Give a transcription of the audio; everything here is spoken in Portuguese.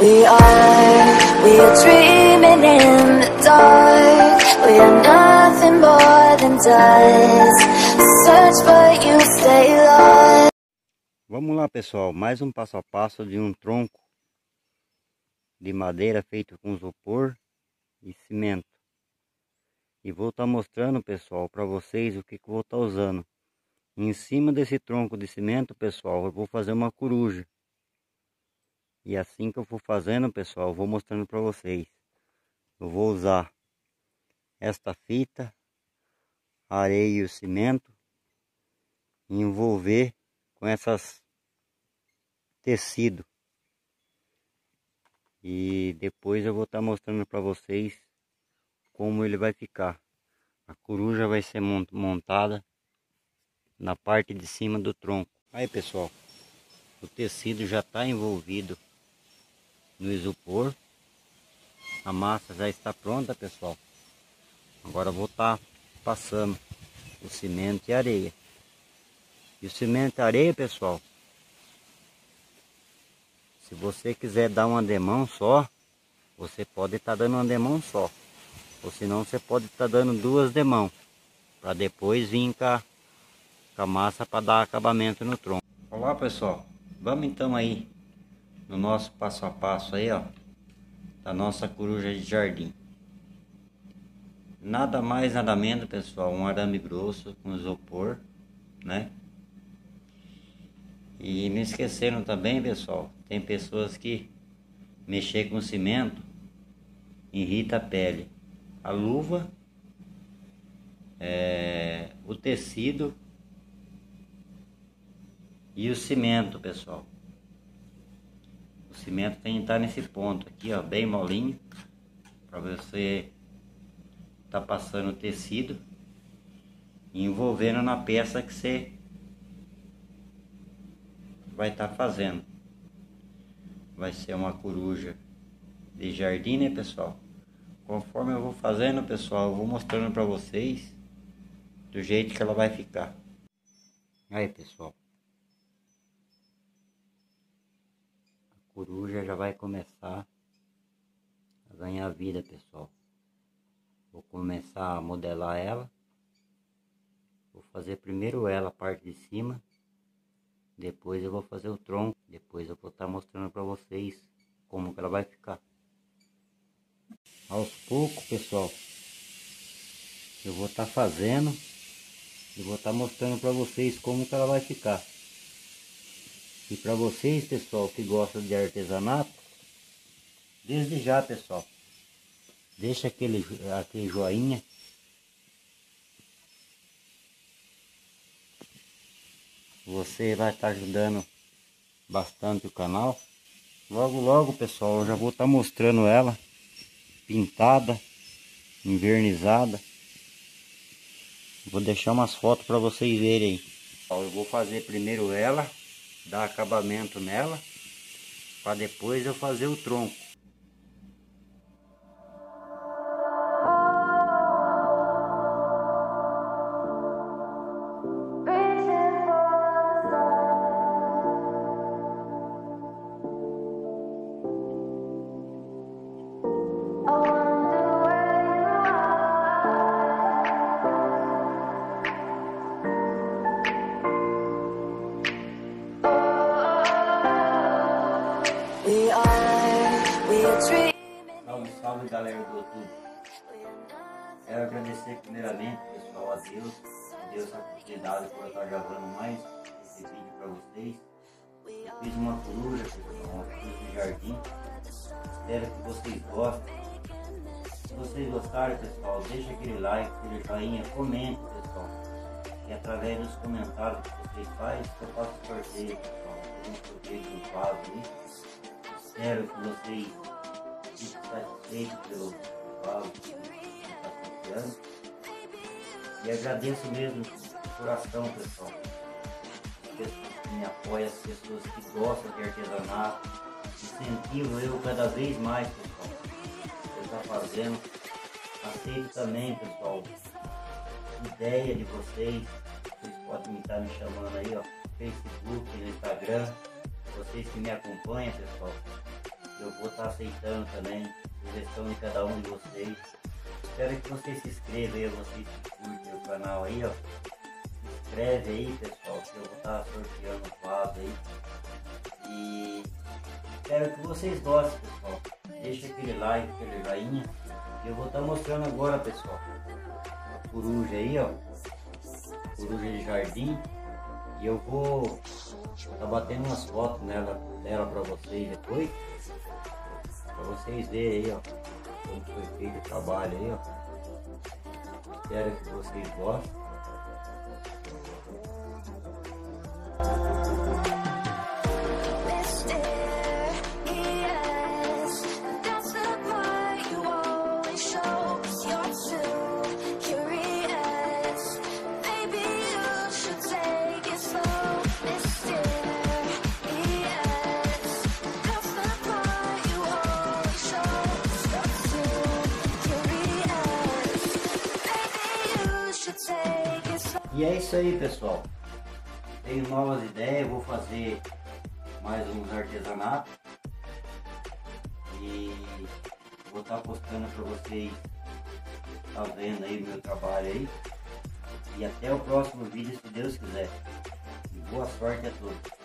We are dreaming in the dark. We are nothing more than dust. Search but you stay lost. Vamos lá pessoal, mais um passo a passo de um tronco de madeira feito com isopor e cimento. E vou estar tá mostrando pessoal para vocês o que, que vou estar tá usando. Em cima desse tronco de cimento pessoal, eu vou fazer uma coruja. E assim que eu for fazendo pessoal, eu vou mostrando para vocês. Eu vou usar esta fita, areia e o cimento. Envolver com essas tecido e depois eu vou estar tá mostrando para vocês como ele vai ficar a coruja vai ser montada na parte de cima do tronco aí pessoal o tecido já está envolvido no isopor a massa já está pronta pessoal agora vou estar tá passando o cimento e areia e o cimento e areia pessoal se você quiser dar uma demão só, você pode estar tá dando uma demão só. Ou senão você pode estar tá dando duas demãos. Para depois vir com a massa para dar acabamento no tronco. Olá pessoal, vamos então aí no nosso passo a passo aí ó. Da nossa coruja de jardim. Nada mais, nada menos pessoal, um arame grosso com isopor, né? E não esqueceram também, pessoal, tem pessoas que mexer com cimento irrita a pele. A luva, é, o tecido e o cimento, pessoal. Cimento tem que estar nesse ponto aqui, ó, bem molinho, para você tá passando o tecido envolvendo na peça que você vai estar tá fazendo. Vai ser uma coruja de jardim, né, pessoal? Conforme eu vou fazendo, pessoal, eu vou mostrando para vocês do jeito que ela vai ficar. Aí, pessoal. Coruja já vai começar a ganhar vida, pessoal. Vou começar a modelar ela. Vou fazer primeiro ela, a parte de cima. Depois eu vou fazer o tronco. Depois eu vou estar tá mostrando para vocês como que ela vai ficar. Aos poucos, pessoal, eu vou estar tá fazendo e vou estar tá mostrando para vocês como que ela vai ficar. E para vocês, pessoal, que gostam de artesanato, desde já, pessoal, deixa aquele, aquele joinha Você vai estar ajudando bastante o canal. Logo, logo, pessoal, eu já vou estar mostrando ela pintada, invernizada. Vou deixar umas fotos para vocês verem. Eu vou fazer primeiro ela, dar acabamento nela, para depois eu fazer o tronco. Salve, salve galera do YouTube. Quero agradecer primeiramente, pessoal, a Deus, Deus a oportunidade por estar gravando mais esse vídeo para vocês. Eu fiz uma coruja, uma coruja de jardim. Espero que vocês gostem. Se vocês gostarem, pessoal, deixa aquele like, aquele joinha, comente, pessoal. E através dos comentários que vocês fazem, eu faço sorteio, pessoal. Eu um sorteio do vaso aí. Espero que vocês satisfeito pelo falo que. E agradeço mesmo de coração, pessoal. As pessoas que me apoiam, as pessoas que gostam de artesanato, incentivam eu cada vez mais, pessoal. Você está fazendo. Aceito também, pessoal, ideia de vocês. Vocês podem estar me chamando aí, ó, Facebook, no Instagram. Vocês que me acompanham, pessoal Eu vou estar aceitando também sugestão de cada um de vocês. Espero que vocês se inscrevam aí, vocês que curtem o canal aí, ó. Se inscreve aí, pessoal, que eu vou estar sorteando o quadro aí. E espero que vocês gostem, pessoal. Deixa aquele like, aquele joinha. E eu vou estar mostrando agora, pessoal. A coruja aí, ó. Coruja de jardim. E eu vou estar batendo umas fotos nela, dela pra vocês depois. Vocês verem aí, ó. Como foi feito o trabalho aí, ó. Espero que vocês gostem. E é isso aí, pessoal. Tenho novas ideias, vou fazer mais uns artesanatos. E vou estar postando para vocês tá vendo aí meu trabalho aí. E até o próximo vídeo, se Deus quiser. E boa sorte a todos.